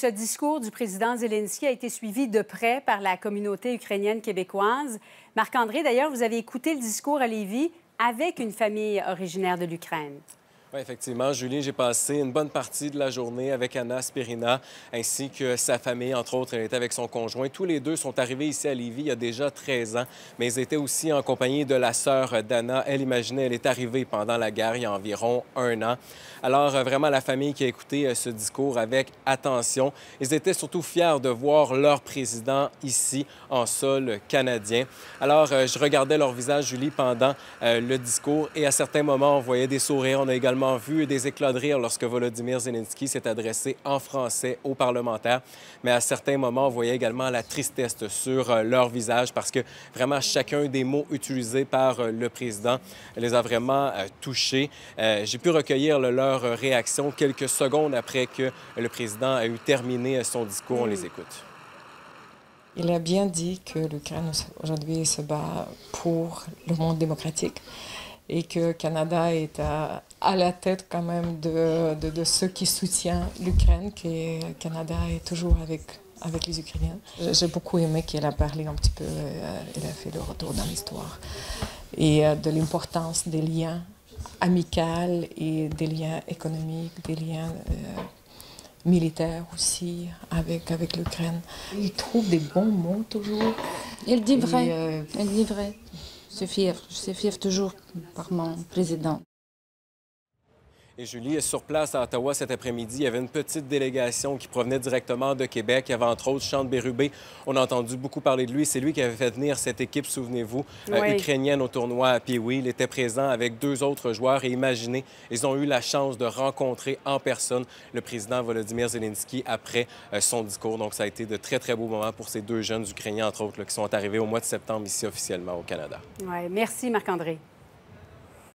Ce discours du président Zelensky a été suivi de près par la communauté ukrainienne québécoise. Marc-André, d'ailleurs, vous avez écouté le discours à Lévis avec une famille originaire de l'Ukraine. Oui, effectivement, Julie, j'ai passé une bonne partie de la journée avec Anna Spirina ainsi que sa famille. Entre autres, elle était avec son conjoint. Tous les deux sont arrivés ici à Lévis il y a déjà 13 ans, mais ils étaient aussi en compagnie de la sœur d'Anna. Elle, imaginait, elle est arrivée pendant la guerre il y a environ un an. Alors, euh, vraiment, la famille qui a écouté euh, ce discours avec attention, ils étaient surtout fiers de voir leur président ici en sol canadien. Alors, euh, je regardais leur visage, Julie, pendant le discours et à certains moments, on voyait des sourires. On a également vu des éclats de rire lorsque Volodymyr Zelensky s'est adressé en français aux parlementaires. Mais à certains moments, on voyait également la tristesse sur euh, leur visage parce que vraiment chacun des mots utilisés par euh, le président les a vraiment euh, touchés. J'ai pu recueillir leur réaction quelques secondes après que le président a eu terminé son discours. On les écoute. Il a bien dit que l'Ukraine aujourd'hui se bat pour le monde démocratique et que Canada est à, la tête quand même de, de, ceux qui soutiennent l'Ukraine, que le Canada est toujours avec, avec les Ukrainiens. J'ai beaucoup aimé qu'elle a parlé un petit peu, euh, elle a fait le retour dans l'histoire, et euh, de l'importance des liens amicaux et des liens économiques, des liens euh, militaires aussi avec, avec l'Ukraine. Il trouve des bons mots toujours. Il dit vrai. Elle dit vrai. Je suis fière, je suis fière toujours par mon président. Et Julie est sur place à Ottawa cet après-midi. Il y avait une petite délégation qui provenait directement de Québec. Il y avait entre autres Chante Bérubé. On a entendu beaucoup parler de lui. C'est lui qui avait fait venir cette équipe, souvenez-vous, euh, ukrainienne au tournoi à Pee-Wee. Il était présent avec deux autres joueurs et imaginez, ils ont eu la chance de rencontrer en personne le président Volodymyr Zelensky après euh, son discours. Donc ça a été de très, très beaux moments pour ces deux jeunes Ukrainiens, entre autres, qui sont arrivés au mois de septembre ici officiellement au Canada. Oui, merci Marc-André.